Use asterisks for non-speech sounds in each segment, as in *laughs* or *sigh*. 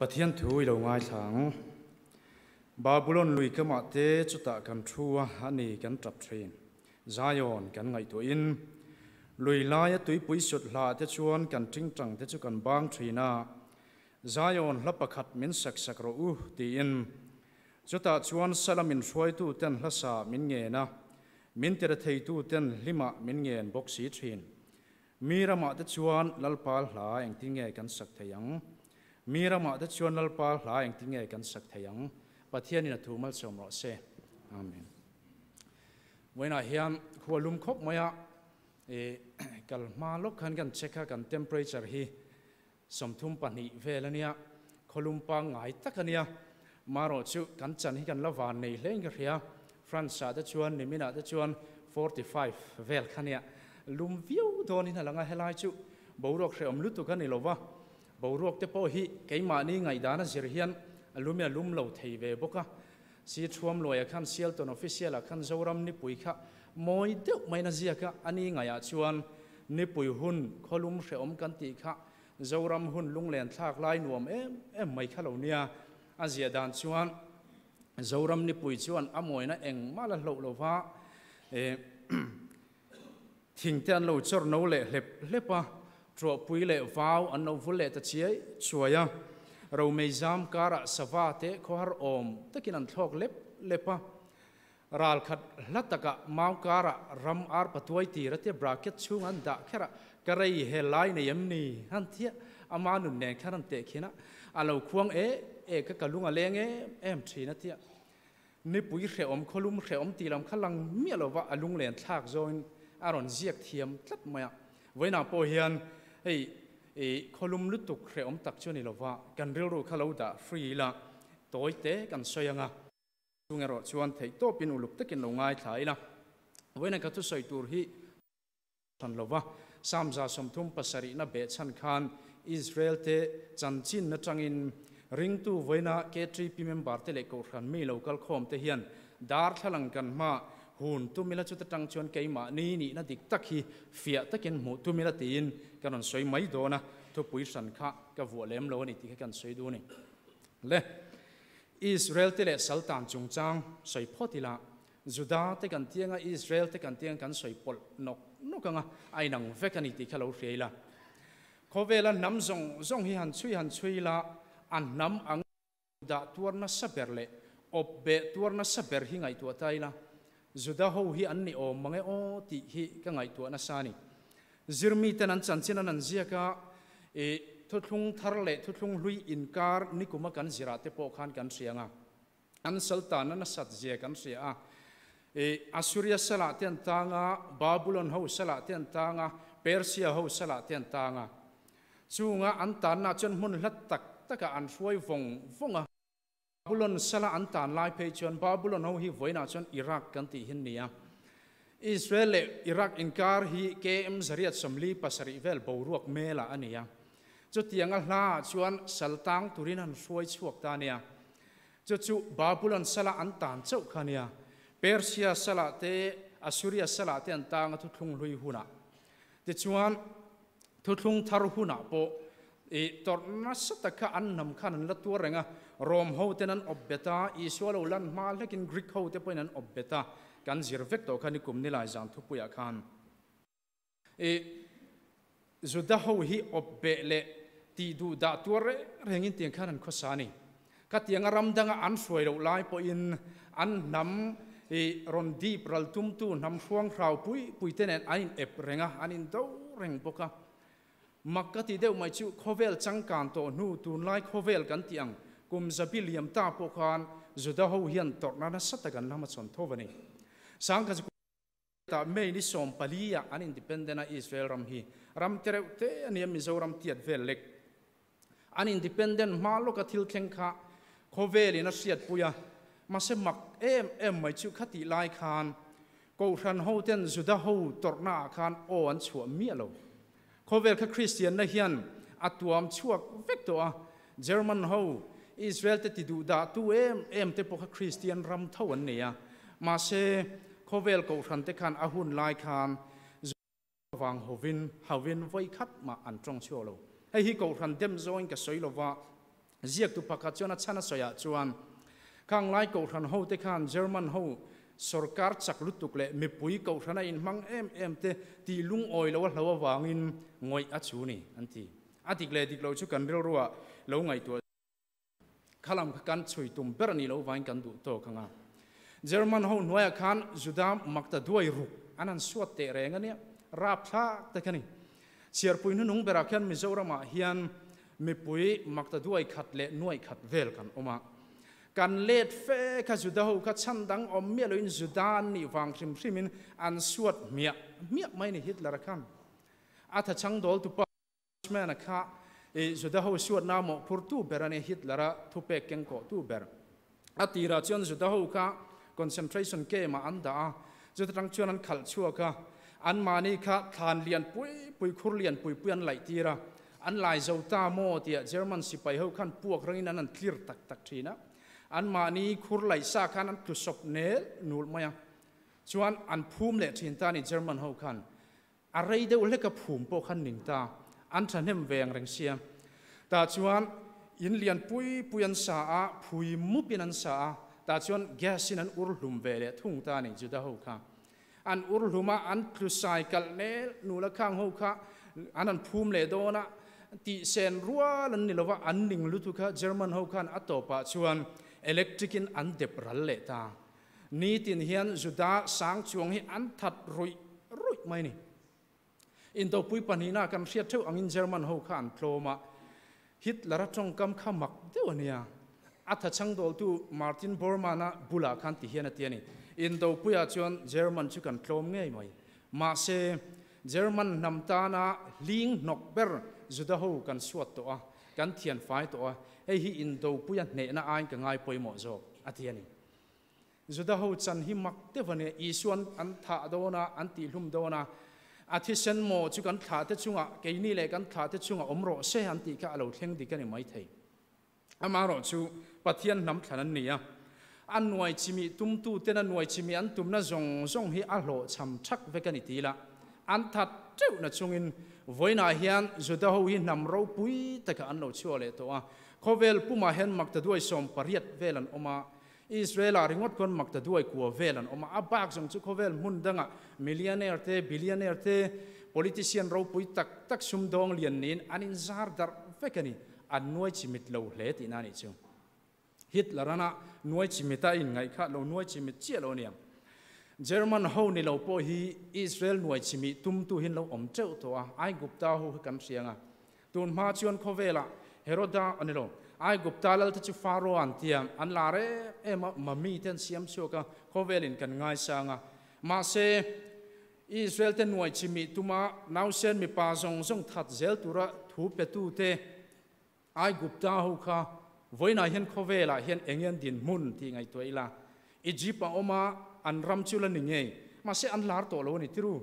ปะเทียนถูยเราง่ายสังบาบูลอนลุยก็มาเตจุตะกันชัวฮันนีกันจับเทรนจายอนกันไงตัวอินลุยลายตุยปุยสุดหลาเตชวนกันทิ้งจังเตจุกันบางทรีนาจายอนลับประคัดมินสักสักรูอูตีอินจุตะชวนสลามินช่วยตู้เต้นลักษามินเงนะมินเตระเทยตู้เต้นลิมะมินเงนบกสีทรีนมีระมาเตชวนลัลปาลหลาเองที่เงกันสักทียง pathian thui lo ngai thang babylon lui kama te chuta kan thua ani kan trap train zion kan ngai to in lui lai tui pui sut hla te chuan kan ting tang te chu kan bang thina zion la pakhat min sak sak ro u ti in chuta chuan salamin hruai tu ten hla sa min nge na min tera thei tu ten lima min ngen bok si thin mirama te chuan lalpal hla eng ti nge kan sak theyang mirama te chuan lalpal hla eng ti nge kan sak theyang pathian in a thumal som ro se amen wena hiam khualum khop maya e kal ma lok khan kan cheka kan temperature hi somthum pani velania kholum pa ngai takania maro chu kan chan hi kan lawan nei hleng ka ria france da chuan nimina da chuan 45 vel khania lum viu don in halanga helai chu borok hre om lutu kan bầu ruột tế po hi cái mà ni ngày ngai dana zir hian alum ya lâu lo về bốc boka si thuam à, loya khan sial ton official à, a khan zoram ni pui kha. Moi deuh mai na zia kha. Ani ngaya chuan ni pui hun kholum hre om kan ti kha. Zoram hun lung len thak lai nuam em em mai kha lo nia. À, a zia dan chuan zoram ni pui chuan a moi na eng ma la lo lo va e thing tan lo chor no le lep lepa tro pui le vaw an no vul le ta chiai chuaya. Ro mei zam kara sawa te kho har om takin an thlok lep, lepa. Ral khat lataka mau kara ram ar patuai ti rate bracket chung an da khera. Karai he lai ne yam ni. Han thia amanu ne kharan te khina. Alo khuang e e ka kalunga lenge em thina tia ni pui hre om kholum hre om tilam khalang mi lo wa alung len thak zoin aron ziak thiam, tlat maya. Nào po hiền ei e kholum lutuk hre om tak chuni lo wa. Kan ril ru khalo da free la. Toy te kan soyanga chungero chuan thei to pin uluk takin lo ngai thai la. Wena ka tu soi tur hi tan lova samza somthum pasari na be chan khan. Israel te chanchin na changin ring tu voina k3 p member te le ko khan mi local khom te hian. Dar thalang kan ma hun tu mila chu ta tang chuan keima ni ni na dik tak hi, fia takin mu tu mila tin. Kan kanon soi mai do na, tu pui san kha, ka vu lem lo ni, ti kan soi du ni. Le, Israel te le saltan chung chang, soi photila Juda te kan tianga Israel te kan tiang kan soi pol nok nok nokanga ai nang ve kan ti khalo hreila khovela nam zong zong hi han chui han chui la, an nam ang da tuarna saberle obbe tuarna saber hi ngai tu taila zuda ho hi an ni o mange o ti hi ka ngai tu na sani zirmi tan an chan chin an zia ka e thuthung thar le thuthung hlui inkar ni kuma kan zira te po khan kan sianga an sultan na sat zia kan sia a. E asuria sala ten tanga babylon ho sala ten tanga persia ho sala ten tanga chunga an tan na chon mun hlat tak, taka an hruai vong vonga babylon sala an tan lai pe chon babylon ho hi voina chon iraq kan ti hin nia israel le iraq inkar hi km zariat somli pasari vel boruak mela ania chu tianga hla chuan saltang turin an hruai chuak ta nia chu chu babylon sala an tan chau khania persia sala te, assyria sala te an tang thu thlung lui huna ti chuan, thu thlung thar huna po e tor na sata ka an nam khan an la tur renga rom ho ten an obbeta i swalo lan ma lekin greek ho te poin an obbeta kan zir vek to khani kum ni lai jang thu puya khan e zuda ho hi obbe le ti du da tur rengin tiang khan an khosani ka tiang ram danga an suai lo lai po in an nam e ron deep ral tum tu nam huang rau pui pui ten an ain ep renga anin do reng boka makka ti deuh mai chu khovel changkan to nu tun lai khovel kan tiang กุมจะพิลียมตาพวกคันจุดาหัวเฮียนตกนั้นสัตย์กันละมัดสนทวันี้สังกัดตาเมนิส่งปลียอันอินดิเพนเดนต์อิสราเอลรัมฮีรัมเทเรเตอันยามิโซรัมเทียดเวลเล็กอันอินดิเพนเดนต์มาลูกทิลเคงคาโคเวลีนัสเซียดปุยะมาเสมักเอ็มเอ็มไม่ชุคติไลคานกูรันหูเต้นจุดาหูตกนาคานโอ้อันชัวมียโลโคเวลคคริสเตียนนะเฮียนอัตวอมชัวเวกตัวเยอรมันหู israel te tidu da tu em em te poka christian ram tho an nia. Ma se khovel ko ran te khan, ahun lai khan wang hovin havin voi khat ma an trong chho lo. Hei hi ko ran dem join ka soi lo wa. Ziak tu pakhat chona chana soya chuan. Kang lai ko than ho te khan, german ho, sarkar chak lutuk le, mi pui ko thana in mang em em te ti lung oi lo lo wangin ngoi a chu ni anti atik le dik lo chu kan ro ruwa lo ngai tu khalam kan chui tum ber ni lo vain kan du to khanga german ho noya khan judam makta duai ru. Anan suat te renga rengania rap tha ta kani siar puinu nung bera khan mizorama hian mi pui makta duai khat le noi khat vel kan oma. Kan let fe ka juda ho ka chan dang om mi lo in judan ni wang khrim hrimin an suat mia. Mia mai ni hitler khan. Atha chang dol tu pa man kha e juda ho suat na mo pur tu berane hitler thu pe keng ko tu ber atira chon juda ho ka concentration ke ma anda juda tang chuan an khal chua ka an mani kha than lian pui pui khur lian pui puan lai tira an lai zo ta mo tia german sipai ho khan puak rangin an clear tak tak thina an ma ni khur lai sa khan an plusop ne nul maya chuan an phum le thin ta ni german ho khan a rei de ule ka phum po khan ning ta อันทันเฮมเวงเร่งเสียมแต่ชวนอินเลียนปุยปุยันสาอาพุยมุปินันสาอาแต่ชวนแกสินันอุรลุมเวเลทุ่งตาหนึ่งจุดหกค่ะอันอุรลุมาอันคลุสายกันเนนูละข้างหกค่ะอันนั้นภูมิเลโดนะติเซนรัวลันนี่ละว่าอันหนึ่งลุทุกค่ะเยอรมันหกค่ะอัตโตปาชวนอิเล็กทริกินอันเด็บรัลเลตานี่ตินเฮียนจุดาสังชวงให้อันทัดรุยรุยไม่นี่ in to pui panina kan ria theu angin german ho khan thloma hit lara chong kam kha mak deu ania atha chang dol tu martin bormana bula khan ti hian atiani in to puya chuan german chu kan thlom ngei mai. Ma se german namtana ling nok ber juda ho kan suat to a, kan thian fai to a. Hei hi in do puya ne na ai ka ngai poi mo zo atiani juda ho chan hi mak te vane isuan an tha do na, an ti hlum do a thi sen mo chu kan tha te chunga ke ni le kan tha te chunga, omro se han ti ka lo thleng di ka ni mai thei ama ro chu pathian nam thanan ni a an nuai chimi tum tu te na nuai chimi an tum na zong zong hi a lo cham thak ve ka ni ti la an that treu na chungin voina hian juda ho hi nam ro pui ta ka an lo chu le to a khovel puma hen, mak ta duai som pariat velan, oma Israel a ringot kon makta duai kuwa velan oma abak jong chu khovel mun danga millionaire te billionaire te politician ro pui tak tak sum dong lian nin anin zar dar vekani an nuai chimit lo hle ti nani chu hit larana nuai chimita in ngai kha lo nuai chimit chia lo niam German ho ni lo po hi Israel nuai chimi tum tu hin lo om cheu to a ai gupta ho kan sianga tun ma chuan khovela Heroda anilo ai gupta lal ta chu faro an tiam. An la re e ma mami ten siam chu ka khovelin kan ngai sanga ma se, Israel ten nuai chimi tuma nau sen mi pa zong zong that zel tura thu pe tu te. Ai gupta ho kha voina hian khovela hian engen din mun ti ngai toila Egypt pa oma, an ram chula ni ngei. Ma se an lar to lo ni tiru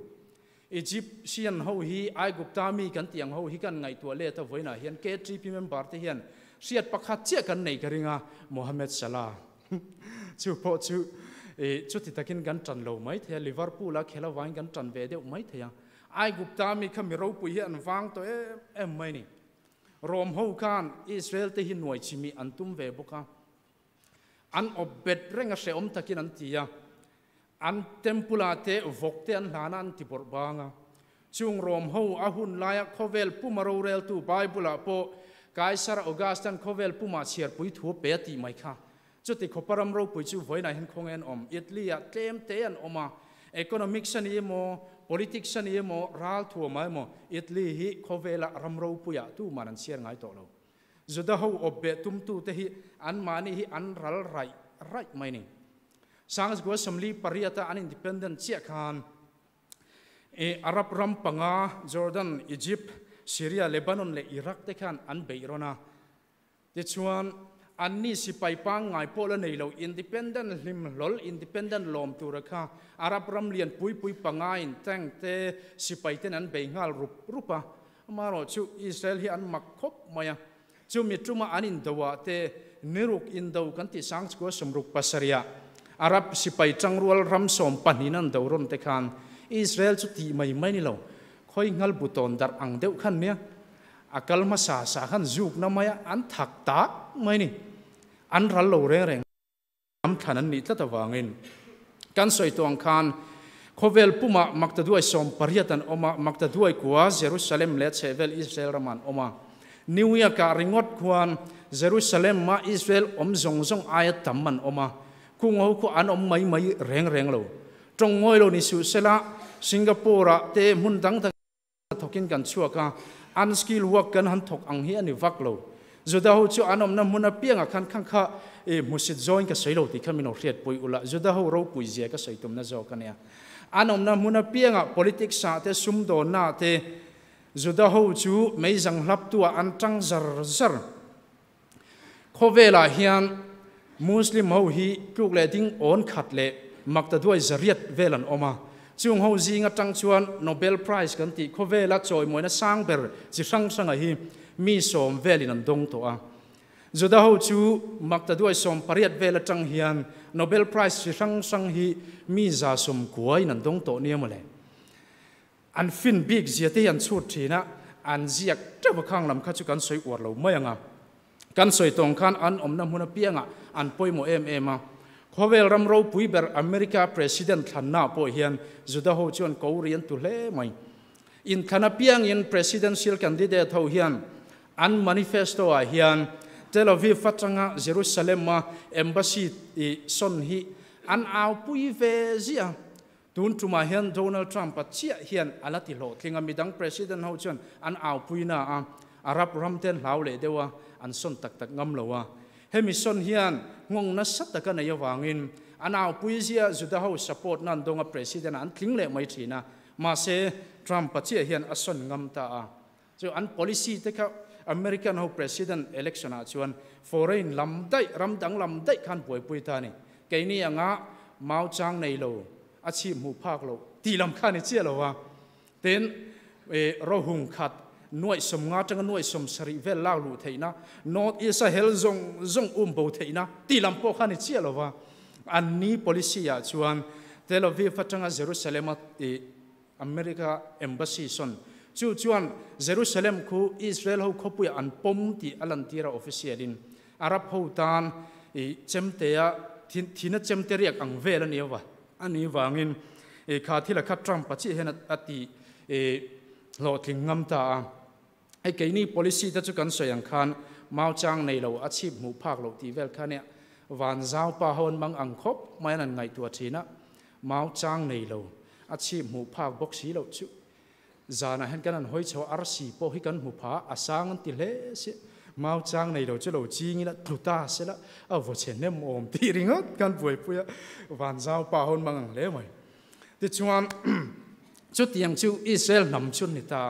Egyptian ho hi, ai gupta mi kan tiang ho hi kan ngai tua le ta voina hian ke tri pi member te hian siat pakhat che kan nei karinga Mohammed Salah. *laughs* Chu po chu e chu ti takin gan tan lo mai the Liverpool a khela wain gan tan ve de mai the ya ai gupta mi kham mi ro pu hi an wang to e em mai ni. Rom ho khan, Israel te hi nuai chimi an tum ve boka an obet renga se om takin an tia an tempula te vok te an hlana an ti bor banga chung rom ho a hun laia khovel pumaro rel tu bible po kaisar augustan khovel puma chiar pui thu pe ti mai kha. Chu Ti khoparam ro pui chu voina hin Khong En om. Italy a tlem te an oma economics ani mo, politics ani mo, ral thu mai mo. Italy hi khovela ramro puya tu manan chiar ngai to lo. Zuda ho obbe tum tu te hi an mani hi an ral rai rai mai ni. Sang go samli pariata an independent chia khan. E arab ram panga jordan, egypt. Syria lebanon le iraq te khan an beirona te chuan an ni si pai pang ngai pola nei lo independent lim lol independent lom tu rakha arab ram lian pui pui panga in tang te si pai ten an bei ngal rup rupa maro chu israel hi an mak khop maya chu mi truma anin dawa te niruk in dau kan ti sang ko samruk pasaria Arab sipai rual ram som paninan dauron te khan Israel chu ti mai mai ni lo khoi ngal buton dar ang deuh khan mia akal ma sa sa khan juk na maya an thak tak mai ni. An ral lo reng reng. Am than an ni tla ta wangin kan soi tong khan, khovel puma makta duai som, pariatan oma makta duai kwa jerusalem le chevel israel raman oma. New year ka ringot khuan, jerusalem ma israel om zong zong ayat tamman oma. Kung ho ko an om mai mai reng reng lo. Trong ngoi lo ni su sela, singapore te mun dang thokin kan chua ka unskill work kan han thok ang hi ani vak lo. Zuda ho chu anom na muna pianga khan khang kha e musit join ka seilo ti khamino riat pui ula. Zuda ho ro pui je ka seitum na zo kania anom na muna pianga politics sa te, sum do na te zuda ho chu mei jang hlap tua an tang zar zar. Khovela hian, muslim ho hi tuk le ding on khat le makta duai zariat velan oma chung ho zinga tang chuan, nobel prize kan ti kho vela choi moina sang ber chi sang sang a hi. Mi som velin an dong to a. Zoda ho chu makta duai som pariat vela tang hian, nobel prize chi sang sang hi, mi za som kuai nan dong to ni amale an fin big zia te an chut thina an ziak ta khang lam kha chu kan soi war lo mai anga. Kan soi tong khan an omna huna pianga, an poimo em em a khovel ram ro pui ber, america president thanna po hian juda ho chon ko rian tu hle mai. In thana piang in presidential candidate ho hian, an manifesto a hian, tel aviv fatanga, jerusalem ma, embassy i son hi, an au pui ve zia. Tun tuma hian, donald trump a chia hian, alati lo thinga midang president ho chon an au pui na a, arab ramten hlaw le dewa an son tak tak ngam lowa hemi son hian, ngong na sat ka na yawangin anaw puizia zuda ho support nan donga president an thling le mai thina. Ma se trump pachi hian ason ngam ta a. Chu an policy te ka american ho president election a chuan foreign lam dai, ram dang lam dai khan poi pui ta ni. Ke ni anga mau chang nei lo. A chi mu phak lo. Ti lam khan ni che lo wa. Ten eh, e ro hung khat nuôi som nga tang nuôi som sari vel lao lu theina not is a hel zong zong um bo theina ti lam po khani chia lova an ni policy ya chuan tel aviv fatanga jerusalem e america embassy son chu chuan jerusalem khu israel ho khopu an pom ti alan tira official in arab ho tan e chemteya thina chemteriak ang vel ani wa ani wangin e kha thila kha trump pachi hen ati e lo thing ngam ta ai cái ni policy ta chu kan soyang khan. Mau chang nei lo achieve mu phak lo ti vel khan ya van zau pa hon mang ang khop mai nan ngai tua thina mau chang nei lo achieve mu phak bok si lo chu zana hen kan an hoi cho ar si po hi kan mu pha asang an ti le se mau chang nei lo chu lo chi ngi la tu ta se la a vo chen nem om ti ringot kan puai puya van zau pa hon mang ang le mai ti chuan chu tiang chu israel nam chun ni ta.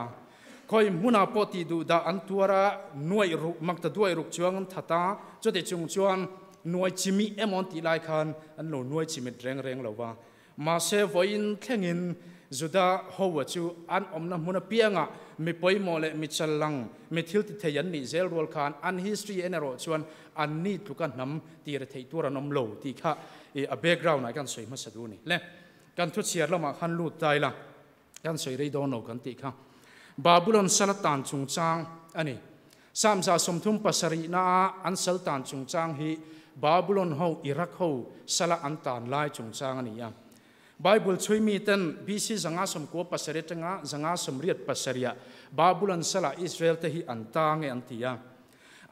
Khoi muna poti du da an tuara nuai ru mak ta duai ruk chuang thata cho te chung chuan nuai chimi emon ti lai khan an lo nuai chimi reng reng lo wa ma se voin thengin zuda ho wa chu an omna muna pianga mi poi mo le mi chalang mi thil ti theyan ni zel rol khan an history enero chuan an ni tu kan nam ti re thei tura nom lo ti kha e a background ai kan soi ma sa du ni le kan thu chiar lama khan lu tai la kan soi rei don no kan ti kha babylon salatan chung chang. Ani samsa somthum pasari na an saltan chung chang hi, babylon ho, iraq ho Sala-an-tan-lai chung chang ani, ya. Bible chui mi ten bc zanga som ko pasari tanga zanga som riat pasaria babylon sala israel te hi an ta nge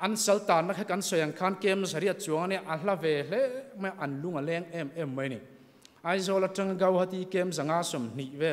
an saltan na kan soyang khan kem sariat chuang ne ahla ve le me an lunga leng em em mai ni. Ai tanga gawhati kem zanga som ni ve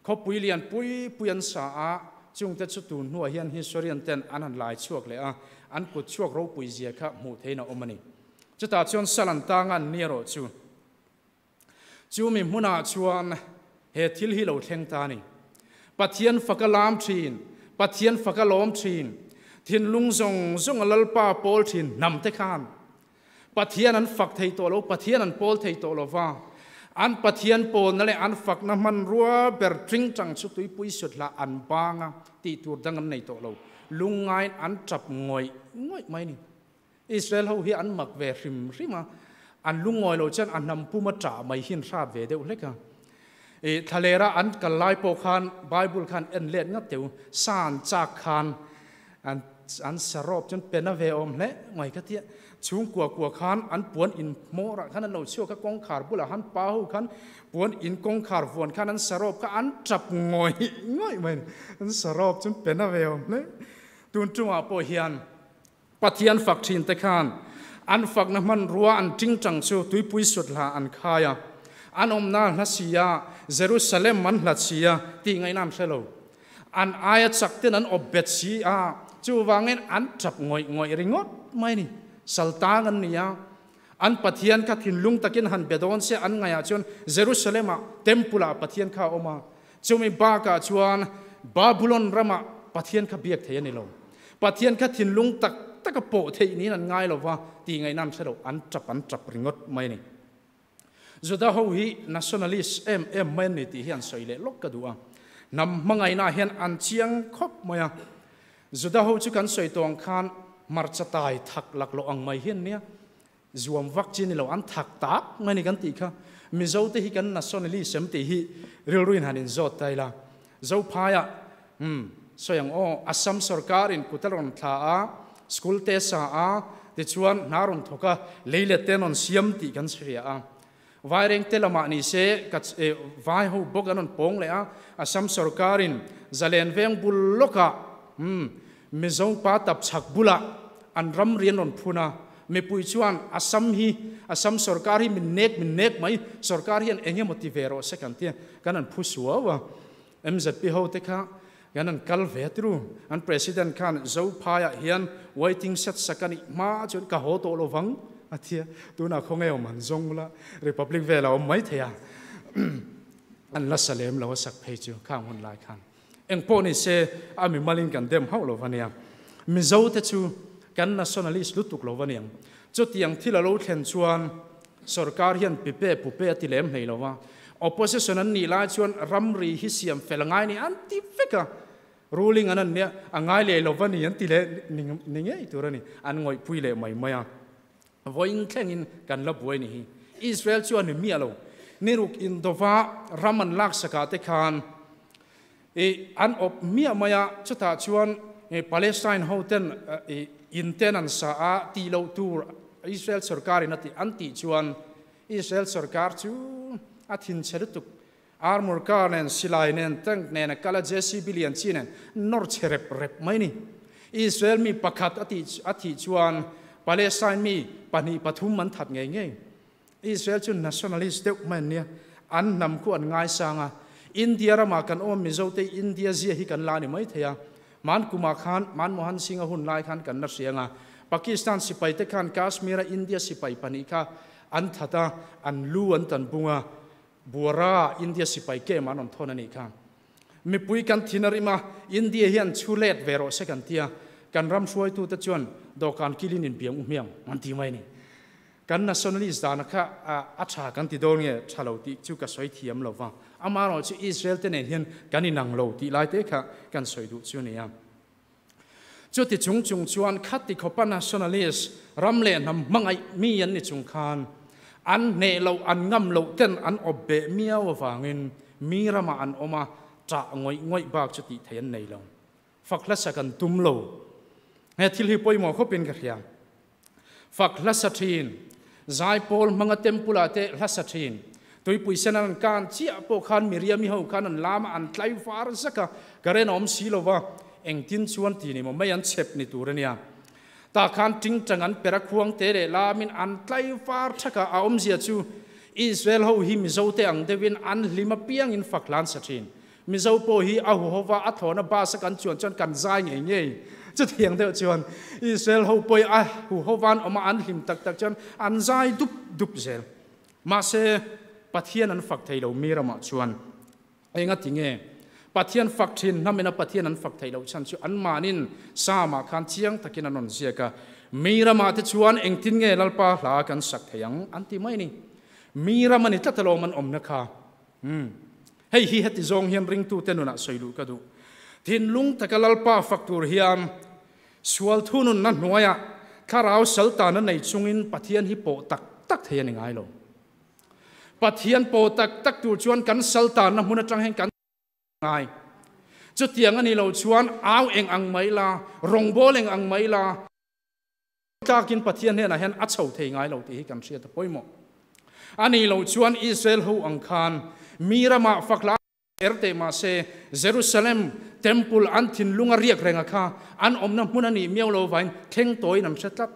เอทะเลระอันกันไล่ปกคันไบเบิลคันเอ็นเล็ดงับเตียวสานจากคันอันอันสรบจนเป็นอเวอมเละไงก็เทียชุงกัวกัวคันอันปวนอินโมระคันเราเชื่อก็กองขาดบุละหันป้าหูคันปวนอินกองขาดฟวนคันอันสรบก็อันจับงอยง่อยมันอันสรบจนเป็นอเวอมเละตุนจุงอาโปเฮียนปฏิยันฝักชินตะคันอันฝักน้ำมันรัวอันจริงจังชูตุยปุยสุดละอันคายาอันอมนาลัสย an pathian po na le an fak na man rua, ber tring chang chu tui pui sut la an banga, ti tur dang an nei to lo. Lungai an chap ngoi ngoi mai ni. Israel ho hi an mak ve rim rima. An lungoi lo chen an nam puma cha mai hin ra ve de uleka e thalera an kalai po khan, bible khan en let ngap teu san cha khan. An an sarop chân pena ve om le ngai ka tia chung kwa kwa khan an puan in mo ra ah, khan an lo chio ka kong khar bula, han pa hu khan puan in kong khar von khan an sarop ka an trap ngoi *laughs* ngoi men an sarop chân pena ve om le tun tunga po hian, pathian fak thin te khan. An fak na man ruwa an ting chang chu tui pui sut la an khaya an om na la sia jerusalem man la sia ti ngai nam selo an aya chakten an obet sia chu wangin an chap ngoi ngoi ringot, mai ni. Salta ngan ni ya. An pathian ka thinlung takin han bedon se an ngaya chon jerusalem a temple a pathian kha oma chumi ba ka chuan babylon rama pathian kha biak thei ani lo. Pathian kha thinlung tak tak a po thei ni nan ngai lo wa ti ngai nam se lo an chap an chap ringot mai ni. Juda ho hi nationalist em em mai ni ti hian soile lok ka duwa nam mangai na hian an chiang khop maya Zuda ho chu kan soi tong khan mar chatai thak lak lo ang mai hian mia zuam vak chin lo an thak tak ngai ni kan ti kha. Mi zo te hi kan li sem te hi. Ril ruin hanin zo tai la. Zo phaya hm soyang o, assam sarkar in kutaron tha a, school te sa a ti chuan naron thoka, leile tenon siam ti kan sria a. Vai reng te lama ni se, kat e vai ho bok anon pong le a. Asam sarkarin zalen veng bul loka hm me zong pa tap chak bula. An ram rian on phuna. Me pui chuan asam hi, asam sarkar hi, min nek min nek mai. Sarkar hian enge motivero second tia. Kan an phu suwa wa. Mzp ho te kha. Gan an kal ve tru an president khan zo phaya hian waiting set sakani ma chun ka ho to lo wang à thia tu na không nghe man zong la republic vela là mai mấy thia *clears throat* an la salem lo sak phei chu. Khang hun lai khan eng po ni se ami malin kan dem hau lo vania mi zo te chu kan nationalist lutuk lo vania chu tiang thila lo thlen chuan sarkar hian pipe pupe ti lem nei lo opposition an ni la chuan ramri hi siam felangai ni an ti feka ruling anan ne angai le lo vani an ti le ning ning ei turani an ngoi pui le mai maya voin thlengin kan la buai ni israel chuan mi alo niruk in dova raman lak saka te khan e an op mi maya chata chuan e palestine hoten e in ten an sa a ti lo tur, israel sarkar in ati anti chuan, israel sarkar chu athin cherutuk armor car nen silai nen, tank nen e kala jcb lian chinen nor cherep rep mai ni. Israel mi pakhat ati ati chuan, Palestine mi pani pathum man that nge nge Israel chu nationalist deuh man nia, an nam ku an ngai sanga. India rama kan om mizo te India zia hi kan la ni mai theya man kuma khan man mohan singa hun lai khan kan na sianga. Pakistan sipai te khan Kashmir India sipai pani kha an thata an lu an tan bunga. Buara India sipai ke man on thona ni kha mi pui kan thinarima India hian chulet vero se kan ram suai tu ta chuan do kan kilin in piang umiang man ti mai ni kan nationalist dana kha, a tha kan ti dol nge thalo ti chu ka soi thiam lo wa ama ro chu israel te nen hian kan in nang lo ti lai te kha, kan soi du chu ne ya chu ti chung chung chuan khat ti khopa nationalist, ram le nam mangai mi yan ni chung khan. An ne lo, an ngam lo ten, an obbe mia wa wangin mi rama an oma tra ngoi ngoi bak chu ti thayan nei lo. Fakla sakan tum lo. He thil hi poimo kho pin ka hiam fak la zai pol manga tempula te la sathin toi pui senan kan chi apo khan miriam mi ho khan an lama an tlai far saka garen om silova eng tin chuan ti ni mo mai an chep ni turania ta khan ting tang an pera khuang te re lamin an tlai far thaka a om zia chu. Israel ho hi mizo te ang devin an lima piang in faklan sathin mizo po hi a hu hova a thona ba sakan chuan chuan kan zai nge nge chu thiang theo chuyện Israel ho poi a hu ho van oma an hlim tak tak chuan an zai dup dup zel ma se pathian an fak thei lo mi rama chuan enga tinge pathian năm thin namena pathian phật thầy thei lo chịu chu an manin sa ma khan chiang takin anon zia ka mira mà te chuyện anh tin nge lalpa hla kan sak theyang an ti mai mà mira mani tatalo man om nha kha. Hmm. Hi heti zong ring tu tenuna soilu cả du thin lung takalalpa faktur hiam. Sual thunun na nuaya kharau salta na nei chungin pathian hi po tak tak thei ani ngai lo. Pathian po tak tak tur chuan kan salta na huna atang hen kan ngai. Chu tiang ani lo chuan aw eng ang mai la, rong bol eng ang mai la. Ta kin pathian he na hen a chho thei ngai lo ti hi kan sia ta poimo ani lo chuan israel ho ang khan. Mirama fakla erte ma se jerusalem temple an thin lunga riak renga kha, an omna munani miau lo vain theng toy nam setlat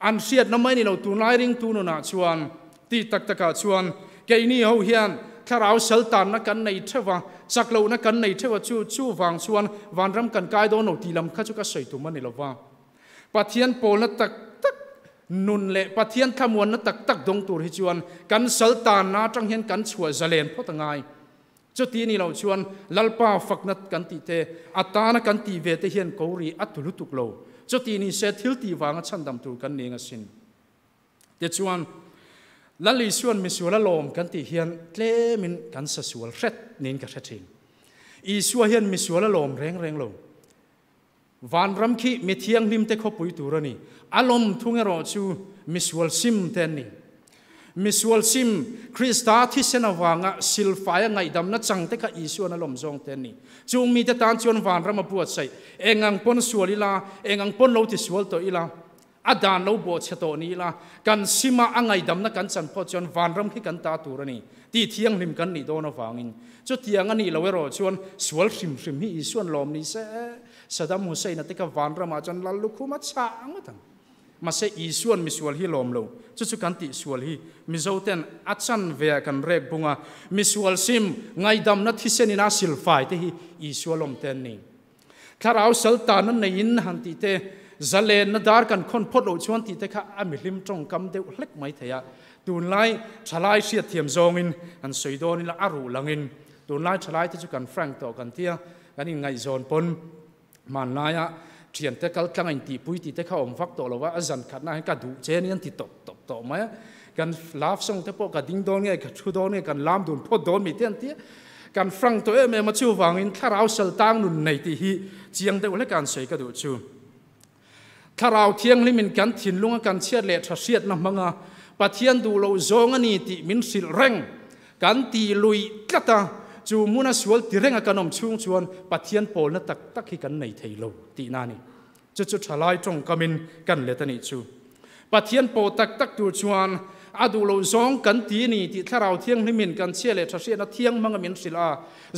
an siat na mai ni lo tu nai ring tu no na chuan, ti tak taka chuan, ke ni ho hian kharau sultan na kan nei thewa saklo na kan nei thewa chu chu wang chuan wanram kan kai do no ti lam kha chu ka sei tu mani lo wa pathian pol na tak tak nun le, pathian thamuan na tak tak dong tur hi chuan, kan sultan na tang hian kan chua zalen photangai cho ti ni lo chuan lalpa faknat kan ti te atana kan ti ve te hian kori atulu tuk lo cho ti ni se thil ti wanga chandam tur kan ninga sin te chuan lali suan mi suala lom kan ti hian tle min kan sa sual ret nin ka thrin i suwa hian mi suala lom reng reng lo van ram khi mi thiang lim te kho pui turani alom thungero chu mi sual sim ten ni misual sim krista thi sena wanga silfaya ngai dam na chang te kha isu na lom zong ten ni chung mi te tan chuan van rama buat sai engang pon sualila engang pon lo ti sual to ila adan lo bo cheto ni la kan sima angai dam na kan chan pho chuan van ram khi kan ta turani ti thiang lim kan ni do na wangin chu tiang ani lo ro chuan sual hrim hrim hi isuan lom ni se sadam hussein te ka van rama chan lalu khuma cha angatang mà sẽ ý xuân mi xuân hi lòm lâu chứ chu kan tị xuân hi. Mi tên át achan về kan rèk bunga. Mi sual sim ngai dam na thi sen ina sil phai te hi ý i sual lom ten ni. Kharau sal ta na nei in tị tê. te. Zalen na dar kan khon phốt lộ chuan ti te kha ami lim trong kam deu mấy mai ạ tun lai trả lai sia thiềm zong in. An soidon in la aru langin tun lai trả lai te chu kan frank to kan tia. Kan in ngai zon pon. เทียนเตะกัลตั้งอันตีปุยติเตะขาอมฟักโตละว่าอาจารย์ขัดหน้าให้กัดูเจนี่อันตีตบตบตบมากันลาฟซงเตะปกกัดิ้งโดนเนี่ยขุดโดนเนี่ยกันลามดุนพอดโดนมีเตียนเตี้ยกันฟังตัวเอ็มมาชิววังอินข้าเราเสลตังนุนในที่ฮีเจียงเตะวัละการใส่กัดูชูข้าเราเที่ยงลิมินกันถิ่นลุงกันเชียดเละทเชียดน้ำมังอะปะเทียนดูเราโจงอันนี้ติมินสิเร่งกันตีลุยกระตา chu muna sual ti renga kanom chung chuan pathian pol na tak tak hi kan nei thei lo ti na ni. Chu chu thalai trong kamin kan le tani chu. Pathian po tak tak tu chuan adu lo zong kan ti ni ti tharau thiang ni min kan che le tha se na thiang manga min sila.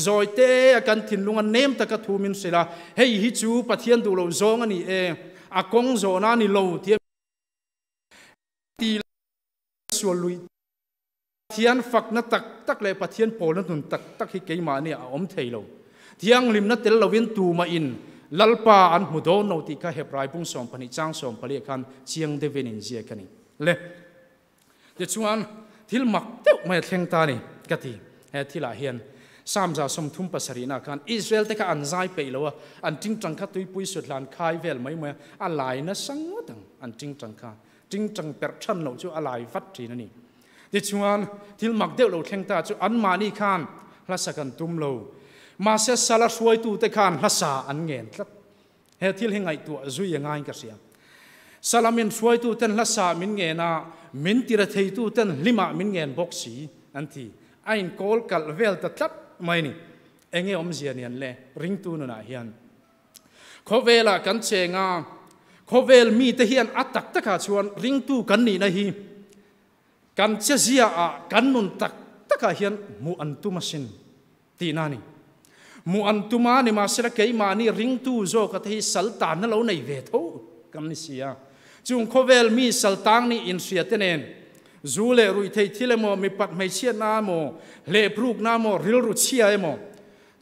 Zoi te kan thin lunga nem ta ka thu min sila. Hei hi chu pathian du lo zong ani e. A kong zo na ni lo ti ti sual lui thian phak tắc tắc tak le thiền pol na nun tắc tắc hi cái mà a om lâu thiang lim na tel lovin tu mà in lalpa an mu do no ti ka hebrai pung som pani chang som pali khan chiang de venin zia kani le de chuan thil mak te mai thleng ta ni kati he thila hian sam za som thum pasarina khan israel te ka an zai pe lo an ting tang kha tui pui sut lan khai vel mai mai a lai na sang tang an ting tang kha ting tang per chan lo chu a lai fat tri na ni ti chuan thil mak deuh lo thleng ta chu an mani khan, hlasa kan tum lo. Ma se sala suai tu te khan, hlasa an ngen tlat. He thil hi ngai tu zui ngai ka sia. Salamin suai tu ten hlasa min nge na min tira thei tu ten lima min ngen bok si an thi, ain kol kal vel ta tlat mai ni. Enge om zia nian le, ring tu na ah hian. Khovela kan che nga khovel mi te hian atak taka chuan ring tu kan ni na hi kan chia zia a kan nun tak taka à hian mu an tu masin ti na ni. Mu an tu ma ni ma sira kei ma ni ring tu zo ka thi sal ta na lo nei ve tho kam ni sia à. chung khovel mi sal tang ni in sia tenen zu le rui thei thile mo mi pat mai chia na mo le pruk na mo ril ru chia e mo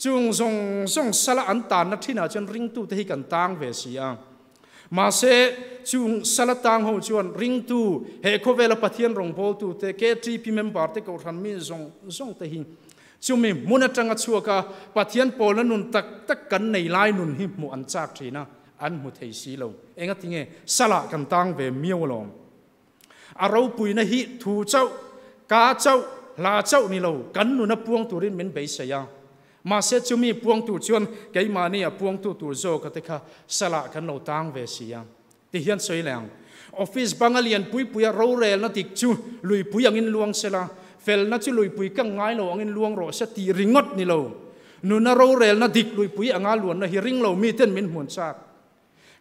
chung zong zong sala an ta na thina chen ring tu te hi kan tang ve sia มาเซจุงสลัดตังหูชวนริงตูเฮโคเวลปัทเทียนรองบอลตูเตเกตรีพิมพ์บาร์เตกอทันมีจงจงเตหิงจุมีมุนจังกัชัวกาปัทเทียนโปลนุนตักตักกันในไลนุนหิมูอันจากทีนะอันมุเทสีลงเองติเงสละกันตังเวมียวลงอารมปุยนะฮิทูเจ้ากาเจ้าลาเจ้านี่เรากันนุนพวงตูรินเหม็นเบสยา mà sẽ chú mi buông cái mà buông cái tang về si ya. Ti soi lang office bangalian pui pui a ro rel nó tik chu, lui pui ang in luang sela fell nó chu lui pui kang ngay lo ang in luang ro ti ringot ni lo. Nu na ro rel na dik lui pui anga luôn na hi ring lo mi ten min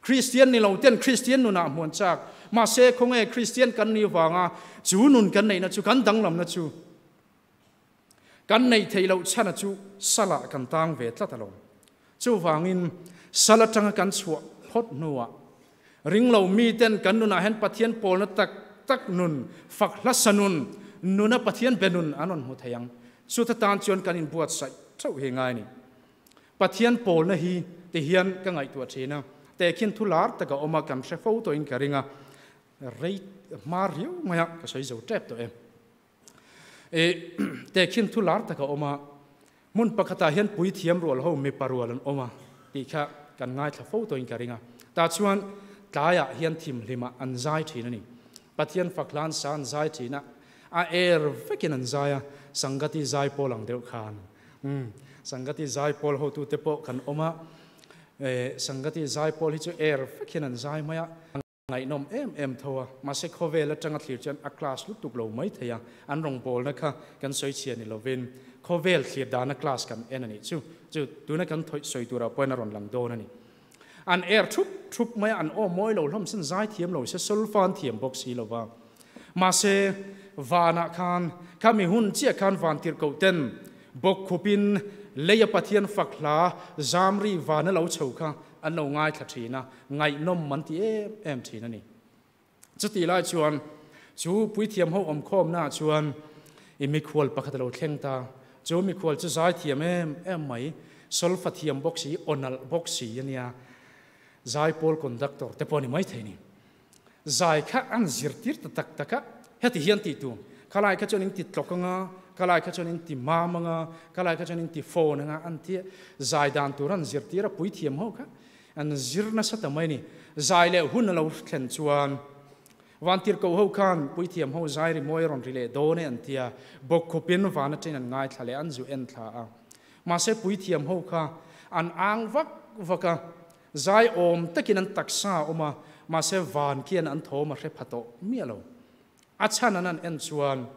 Christian ni lo Christian nu na mun chak. Mà sẽ không ai e Christian kan ni wanga. Chu nun kan này nó chu kan dang lắm nó chu kan nei thei lo chana chu sala kan tang ve tla ta lo. Chu wangin sala tanga kan chua phot nuwa ring lo mi ten kan nu na ah hen pathian pol na tak tak nun, fak la sanun nuna pathian benun anon mu thayang chu ta tan chon kan in buat sai thau he ngai ni. Pathian pol na hi, te hian ka ngai tu thina te khin thular ta ka oma kam se fo to in ka ringa. Rei mar riu maya ka sai zo tep to em e *clears throat* te khin thular ta ka oma. Mun pakata hian pui thiam rol ho me parwal an oma. Ti kha kan ngai thla fo to in ka ta chuan tlaya hian thim lima an zai pathian faklan san zai thina. A er vekin an sangati zai polang deuh khan. Um sangati zai pol ho tu te po kan oma. E sangati zai pol hi chu er vekin an zai maya ngày nom em em thua. Mà sẽ khó về là trang thlir chân. A class lu tuk lo mai theya à? an rong pol na kha kan soi chian ni lovin về thlir da na class kan enani chu chu tu na kan thoi soi tu ra point ron lang do na ni an er thup thup mai an o moi lo hlom sin zai thiam lo se sol fan thiam box hi lo mà se vana khan. Kami hun chia khan van tir ko ten bok khupin leya pathian fakla zamri vana lo chho kha อันเอาง่ายขัดทีนะไงนมมันที่เอ็มทีนั่นนี่จุดตีไล่ชวนชูปุ้ยเทียมเขาอมโอมหน้าชวนอีมีควอลประคตเราเข่งตาจูมีควอลจะสายเทียมเอ็มเอ็มไหมสลฟัเทียมบ็อกซี่ออนัลบ็อกซีเนี่ยสายโพลคอนดักเตอร์แต่พอนี่ไม่เทนี่สายข้าอันจิรติร์ตักตะกะเฮติเฮียนติตูข้าไล่ข้าจนิงติดตกงาข้าไล่ข้าจนิงติมามงาข้าไล่ข้าจนิงติโฟนงะอันที่ใายดันตัวนั้นจิร์ทีรปุ้ยเทียมเขาค่ะ an zirna sa ta ni. Zai le hun lo thlen chuan. Van tir ko ho khan pui thiam ho zai ri moi ron rile do ne an tia. Bok ko pin van a chen an ngai thale an zu en thla a. Ma se pui thiam ho kha an ang vak vaka. Zai om takin an taksa oma. Ma se van kian an tho ma re phato mi alo achan an en chuan.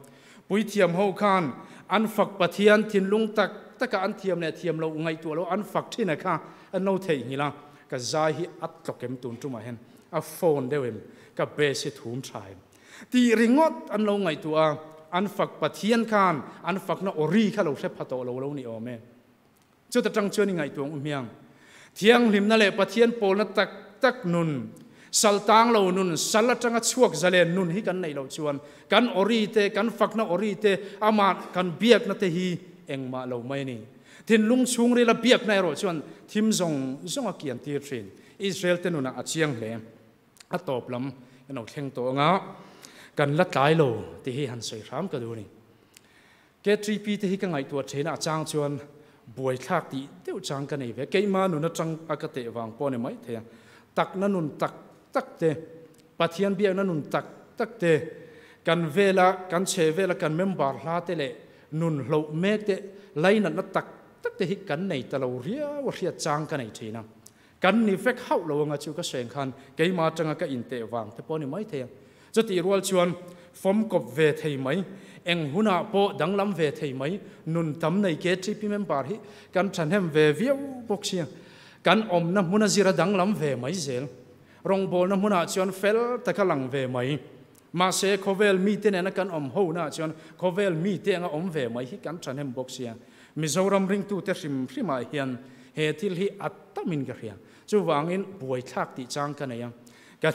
Pui thiam ho khan an phak pathian thin lung tak, taka an thiam ne thiam lo ngai tu lo. An phak thina kha an no thei hila ka zai hi at tokem tun tu ma hen a phone dewem ka be se thum thai ti ringot an lo ngai tu a an fak pathian khan an fak na ori kha lo hre phato lo lo ni ome chu ta tang chuan ngai tu um miang thiang lim na le pathian pol na tak tak nun saltang lo nun salatanga chuak zale nun hi kan nei lo chuan kan ori te kan fakna ori te ama kan biak na te hi engma lo mai ni thin lung chung ri la biak na ro chuan thim zong zong a kian tir thin israel te nuna achiang hle a top lam eno thleng to nga kan la tlai lo ti hi han soi ram ka du ni ke 3p te hi ka ngai tu thena chang chuan buai thak ti teu chang ka nei ve ke ma nu na chang akate wang po ne mai thea tak na nun tak tak te pathian biak na nun tak tak te kan vela kan che vela kan member hla te le nun hlo mek te laina na tak tak te hi kan nei ta lo ria wa ria chang ka nei thina kan ni fek hau lo nga chu ka seng khan ke ma changa ka in te wang te poni mai the cho ti rual chuan fom kop ve thei mai eng huna po danglam ve thei mai nun tam nei ke tri pi member hi kan than hem ve viau boxia kan om na huna zira danglam ve mai zel rong bol na huna chuan fel ta ka lang ve mai ma se khovel mi te na kan om ho na chuan khovel mi te nga om ve mai hi kan than hem box ya mizoram ring tu te rim rima hian he til hi atamin ka ria chu wangin buai thak ti chang ka ya ka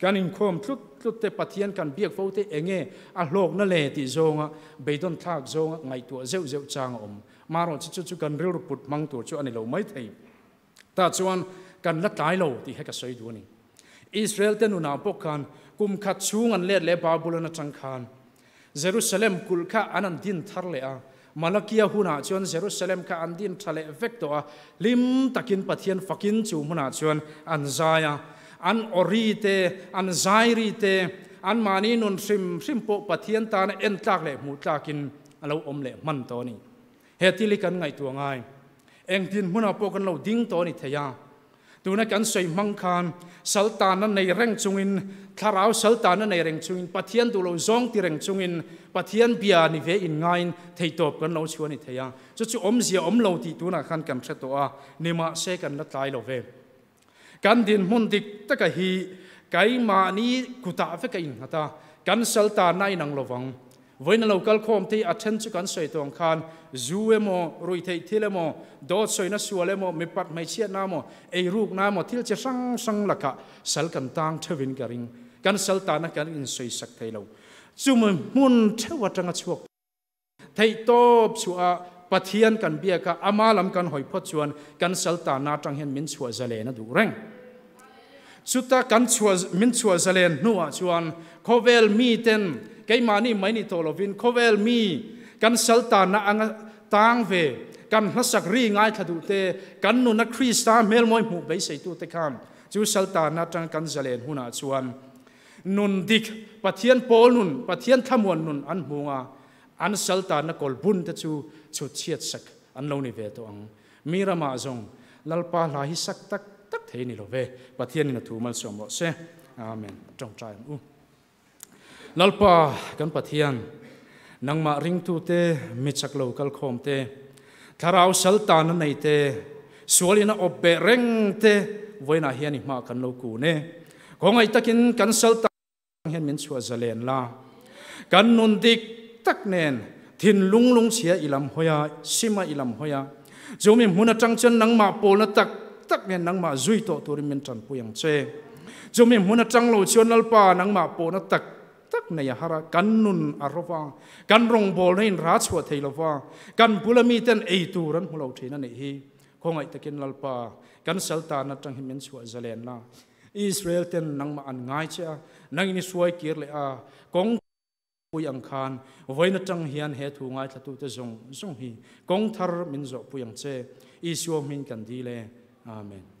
kan in khom tlut tlut te pathian kan biak fo te enge a hlok na le ti zonga beidon thak zonga ngai tu zeu zeu chang om maro chu chu kan ril put mang tu chu ani lo mai thei ta chuan kan la tai lo ti he ka soi du ni Israel te nu na pok khan kum khat chung an let le babulon a chang khan Jerusalem kul kha anan din thar le a malakia huna chuan jerusalem ka an din thale vek to a lim takin pathian fakin chu huna chuan an zaya an ori te an zairi te an mani nun sim sim po pathian ta en tlak le mu tlakin alo om le man to ni he tili kan ngai tu ngai eng tin huna po kan lo ding to ni theya tu na kan soi mang khan saltan na nei reng chungin tharau saltan na nei reng chungin, pathian tu lo zong ti reng chungin, pathian bia ni ve in ngain, thei top kan lo chuan ni theya chu chu om zia om lo ti tu na khan kan thre to a nema se kan la tlai lo ve. Kan din mun dik taka hi, kai ma ni kuta fe ka in hata. Kan salta nai nang lo wang với voina local khom te athen chu kan soi tong khan zu emo rui thei thile mo do soi na suale mo mi pat mai chia na mo ei ruk na mo thil che sang sang laka sal kan tang thewin garing kan sal ta na kan in soi sak thei lo chu mun mun thewa tanga chuak thei top chu a pathian kan bia ka amalam kan hoi phot chuan kan sal ta na tang hen min chua zale na du reng chuta kan chua min chua zalen nuwa chuan khovel mi ten cái mà ni mấy ni to lovin khovel mi kan salta na ang tang ve kan hasak ri ngai thadu te kan nu na krista mel moi mu be sei tu te khan chu salta na tang kan zalen huna chuan. Nun dik pathian pol nun pathian thamuan nun an hunga an salta na kol bun te chu chu chiat sak an lo ni ve to ang. Mira ma zong lalpa la hi sak tak tak thei ni lo ve pathian na thu mal som se. Amen. Trong trai u lalpa kan pathian. Nangma ring tu te mi chak lo kal khom te. Tharau sal ta na nei te. Sualina obbe reng te. Voina hian ma kan lo ku ne. Ko ngai takin kan sal ta hian min chua zalen la. Kan nun dik tak nen. Thin lung lung chia ilam hoya, sima ilam hoya. Zomi huna tang chen nang ma pol na tak tak nen nangma zui to turin min chan puyang che. Zomi huna tang lo chuan lalpa nang ma po na tak tak nei hara kan nun arova kan rong bol nei ra chua thei lova kan bulami ten ei tu ran hulo thina nei hi khongai takin lalpa kan salta na tang himen chua zalen la Israel ten nang ma an ngai cha nang ni suai kir le a kong pui ang khan voi na tang hian he thu ngai thatu te zong zong hi kong thar min zo puyang che isu min kan di le amen